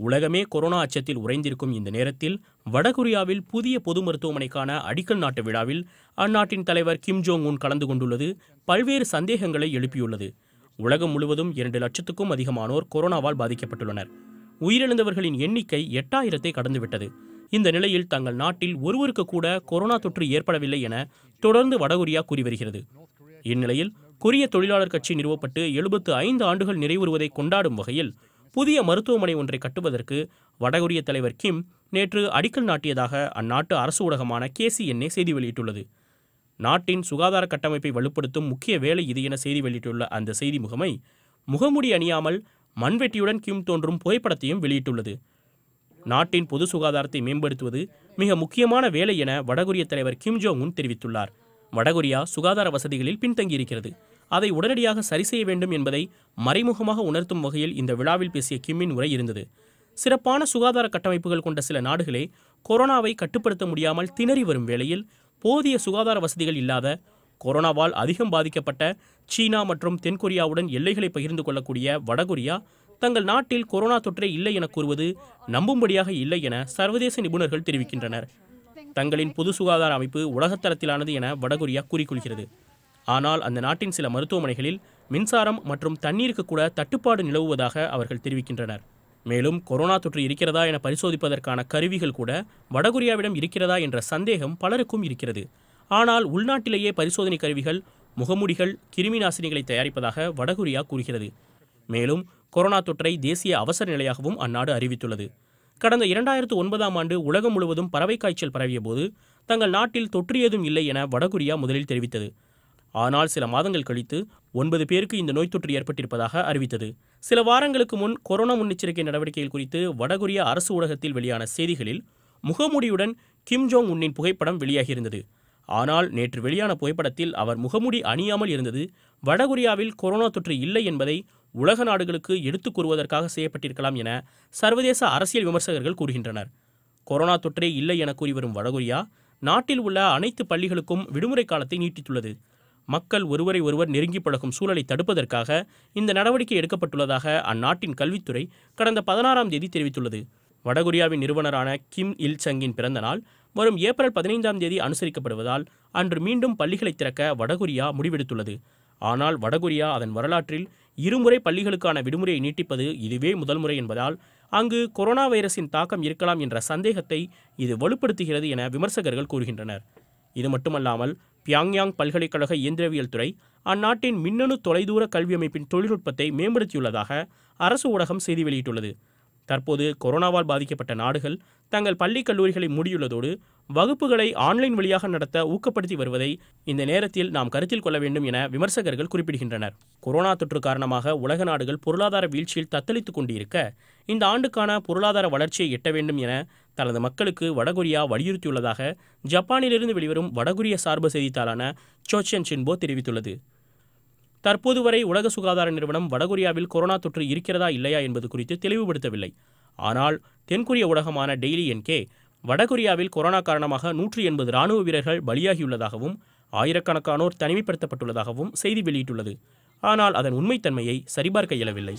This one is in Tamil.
உலகமே கொரோனா அச்சத்தில் உறைந்திருக்கும் இந்த நேரத்தில் வடகொரியாவில் புதிய பொது மருத்துவமனைக்கான அடிக்கல் நாட்டு விழாவில் அந்நாட்டின் தலைவர் கிம் ஜோங் உன் கலந்து கொண்டுள்ளது பல்வேறு சந்தேகங்களை எழுப்பியுள்ளது. உலகம் முழுவதும் இரண்டு லட்சத்துக்கும் அதிகமானோர் கொரோனாவால் பாதிக்கப்பட்டுள்ளனர். உயிரிழந்தவர்களின் எண்ணிக்கை எட்டாயிரத்தை கடந்துவிட்டது. இந்த நிலையில் தங்கள் நாட்டில் ஒருவருக்கு கூட கொரோனா தொற்று ஏற்படவில்லை என தொடர்ந்து வடகொரியா கூறி வருகிறது. இந்நிலையில் கொரிய தொழிலாளர் கட்சி நிறுவப்பட்டு எழுபத்து ஐந்து ஆண்டுகள் நிறைவுறுவதை கொண்டாடும் வகையில் புதிய மருத்துவமனை ஒன்றை கட்டுவதற்கு வடகொரிய தலைவர் கிம் நேற்று அடிக்கல் நாட்டியதாக அந்நாட்டு அரசு ஊடகமான கேசிஎன்ஏ செய்தி வெளியிட்டுள்ளது. நாட்டின் சுகாதார கட்டமைப்பை வலுப்படுத்தும் முக்கிய வேலை இது என செய்தி வெளியிட்டுள்ள அந்த செய்தி முகமை முகமுடி அணியாமல் மண்வெட்டியுடன் கிம் தோன்றும் புகைப்படத்தையும் வெளியிட்டுள்ளது. நாட்டின் பொது சுகாதாரத்தை மேம்படுத்துவது மிக முக்கியமான வேலை என வடகொரிய தலைவர் கிம் ஜோங் உன் தெரிவித்துள்ளார். வடகொரியா சுகாதார வசதிகளில் பின்தங்கியிருக்கிறது. அதை உடனடியாக சரி செய்ய வேண்டும் என்பதை மறைமுகமாக உணர்த்தும் வகையில் இந்த விழாவில் பேசிய கிம்மின் உரை இருந்தது. சிறப்பான சுகாதார கட்டமைப்புகள் கொண்ட சில நாடுகளே கொரோனாவை கட்டுப்படுத்த முடியாமல் திணறி வரும் வேளையில் போதிய சுகாதார வசதிகள் இல்லாத கொரோனாவால் அதிகம் பாதிக்கப்பட்ட சீனா மற்றும் தென்கொரியாவுடன் எல்லைகளை பகிர்ந்து கொள்ளக்கூடிய வடகொரியா தங்கள் நாட்டில் கொரோனா தொற்றே இல்லை என கூறுவது நம்பும்படியாக இல்லை என சர்வதேச நிபுணர்கள் தெரிவிக்கின்றனர். தங்களின் பொது சுகாதார அமைப்பு உலகத்தரத்திலானது என வடகொரியா கூறிக்கொள்கிறது. ஆனால் அந்த நாட்டின் சில மருத்துவமனைகளில் மின்சாரம் மற்றும் தண்ணீருக்கு கூட தட்டுப்பாடு நிலவுவதாக அவர்கள் தெரிவிக்கின்றனர். மேலும் கொரோனா தொற்று இருக்கிறதா என பரிசோதிப்பதற்கான கருவிகள் கூட வடகொரியாவிடம் இருக்கிறதா என்ற சந்தேகம் பலருக்கும் இருக்கிறது. ஆனால் உள்நாட்டிலேயே பரிசோதனை கருவிகள் முகமூடிகள் கிருமி நாசினிகளை தயாரிப்பதாக வடகொரியா கூறுகிறது. மேலும் கொரோனா தொற்றை தேசிய அவசர நிலையாகவும் அந்நாடு அறிவித்துள்ளது. கடந்த இரண்டாயிரத்து ஒன்பதாம் ஆண்டு உலகம் முழுவதும் பறவை காய்ச்சல் பரவிய போது தங்கள் நாட்டில் தொற்று ஏதும் இல்லை என வடகொரியா முதலில் தெரிவித்தது. ஆனால் சில மாதங்கள் கழித்து ஒன்பது பேருக்கு இந்த நோய் தொற்று ஏற்பட்டிருப்பதாக அறிவித்தது. சில வாரங்களுக்கு முன் கொரோனா முன்னெச்சரிக்கை நடவடிக்கைகள் குறித்து வடகொரியா அரசு ஊடகத்தில் வெளியான செய்திகளில் முகமுடியுடன் கிம் ஜோங் உன்னின் புகைப்படம் வெளியாகியிருந்தது. ஆனால் நேற்று வெளியான புகைப்படத்தில் அவர் முகமூடி அணியாமல் இருந்தது. வடகொரியாவில் கொரோனா தொற்று இல்லை என்பதை உலக நாடுகளுக்கு எடுத்துக் கூறுவதற்காக செய்யப்பட்டிருக்கலாம் என சர்வதேச அரசியல் விமர்சகர்கள் கூறுகின்றனர். கொரோனா தொற்றே இல்லை என கூறி வரும் வடகொரியா நாட்டில் உள்ள அனைத்து பள்ளிகளுக்கும் விடுமுறை காலத்தை நீட்டித்துள்ளது. மக்கள் ஒருவரை ஒருவர் நெருங்கி பழகும் சூழலை தடுப்பதற்காக இந்த நடவடிக்கை எடுக்கப்பட்டுள்ளதாக அந்நாட்டின் கல்வித்துறை கடந்த பதினாறாம் தேதி தெரிவித்துள்ளது. வடகொரியாவின் நிறுவனரான கிம் இல் சங்கின் பிறந்த நாள் வரும் ஏப்ரல் பதினைந்தாம் தேதி அனுசரிக்கப்படுவதால் அன்று மீண்டும் பள்ளிகளை திறக்க வடகொரியா முடிவெடுத்துள்ளது. ஆனால் வடகொரியா அதன் வரலாற்றில் இருமுறை பள்ளிகளுக்கான விடுமுறையை நீட்டிப்பது இதுவே முதல் முறை என்பதால் அங்கு கொரோனா வைரஸின் தாக்கம் இருக்கலாம் என்ற சந்தேகத்தை இது வலுப்படுத்துகிறது என விமர்சகர்கள் கூறுகின்றனர். இது மட்டுமல்லாமல் பியாங்யாங் பல்கலைக்கழக இயந்திரவியல் துறை அந்நாட்டின் மின்னணு தொலைதூர கல்வி அமைப்பின் தொழில்நுட்பத்தை மேம்படுத்தியுள்ளதாக அரசு ஊடகம் செய்தி வெளியிட்டுள்ளது. தற்போது கொரோனாவால் பாதிக்கப்பட்ட நாடுகள் தங்கள் பள்ளி கல்லூரிகளை மூடியுள்ளதோடு வகுப்புகளை ஆன்லைன் வழியாக நடத்த ஊக்கப்படுத்தி வருவதை இந்த நேரத்தில் நாம் கருத்தில் கொள்ள வேண்டும் என விமர்சகர்கள் குறிப்பிடுகின்றனர். கொரோனா தொற்று காரணமாக உலக நாடுகள் பொருளாதார வீழ்ச்சியில் தத்தளித்துக் கொண்டிருக்க இந்த ஆண்டுக்கான பொருளாதார வளர்ச்சியை எட்ட வேண்டும் என தனது மக்களுக்கு வடகொரியா வலியுறுத்தியுள்ளதாக ஜப்பானிலிருந்து வெளிவரும் வடகொரிய சார்பு செய்தித்தாளான சோச்சன் சின்போ தெரிவித்துள்ளது. தற்போது வரை உலக சுகாதார நிறுவனம் வடகொரியாவில் கொரோனா தொற்று இருக்கிறதா இல்லையா என்பது குறித்து தெளிவுபடுத்தவில்லை. ஆனால் தென்கொரிய ஊடகமான டெய்லி என்கே வடகொரியாவில் கொரோனா காரணமாக நூற்றி எண்பது ராணுவ வீரர்கள் பலியாகியுள்ளதாகவும் ஆயிரக்கணக்கானோர் தனிமைப்படுத்தப்பட்டுள்ளதாகவும் செய்தி வெளியிட்டுள்ளது. ஆனால் அதன் உண்மைத்தன்மையை சரிபார்க்க இயலவில்லை.